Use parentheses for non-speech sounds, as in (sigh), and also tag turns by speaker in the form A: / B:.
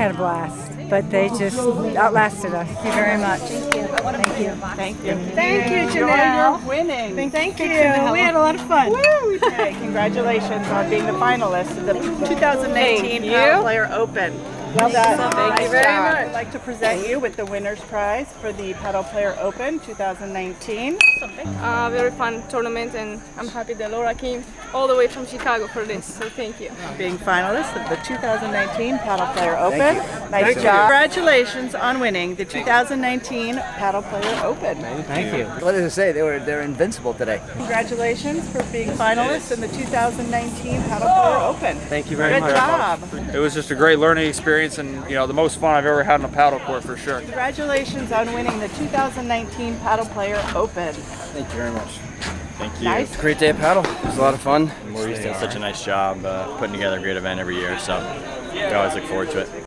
A: had a blast, but they just outlasted us.
B: Thank you very much.
A: Thank you.
C: Thank you.
B: Thank you,
C: Enjoy
B: Janelle.
C: your winning.
B: Thank you. We had a lot of fun.
C: Woo! (laughs) Congratulations on being the finalist of the 2019 Paddle Player Open. Well done.
B: Thank you very much.
C: I'd like to present you with the winner's prize for the Paddle Player Open 2019.
D: uh, very fun tournament and I'm happy that Laura came all the way from Chicago for this, so thank you.
C: Being finalist of the 2019 Paddle Player Open. Nice job. Congratulations on winning the 2019 Paddle Player Open.
E: Thank you. What did it say? They were they're invincible today.
C: Congratulations for being finalist in the 2019 Paddle Player Open.
F: Thank you very
C: Good
F: much.
C: job.
F: It was just a great learning experience and you know the most fun I've ever had on a paddle court for sure.
C: Congratulations on winning the 2019 Paddle Player Open.
E: Thank you very much.
G: Thank you.
C: Nice.
G: Great day of paddle. It was a lot of fun.
H: Maurice does such a nice job uh, putting together a great event every year, so we always look forward to it.